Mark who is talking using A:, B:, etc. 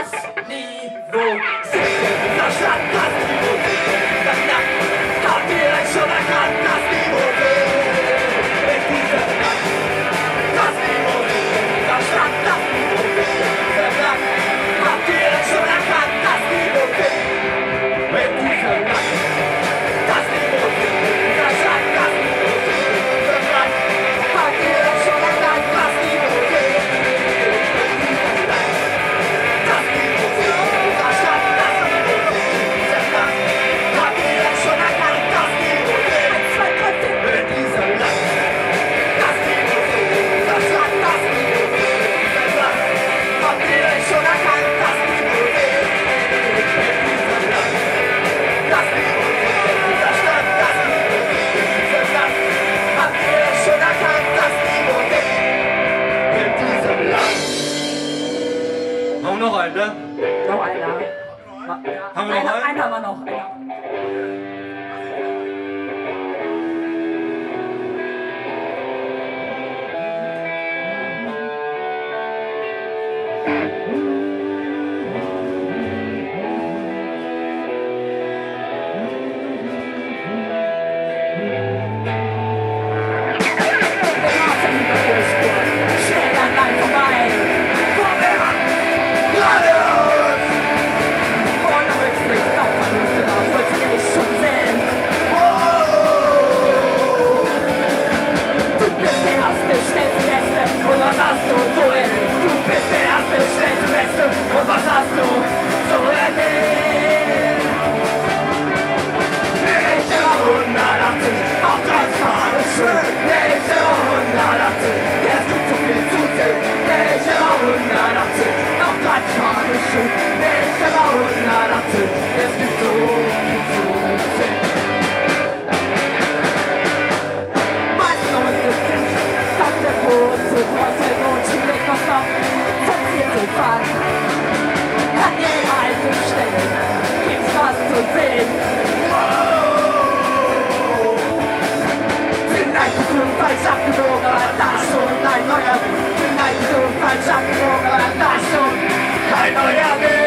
A: Mas nível
B: Noch
A: einer. Haben wir noch einen? Einer haben wir noch. Einer. I'm soon. They know face up the door, but I know.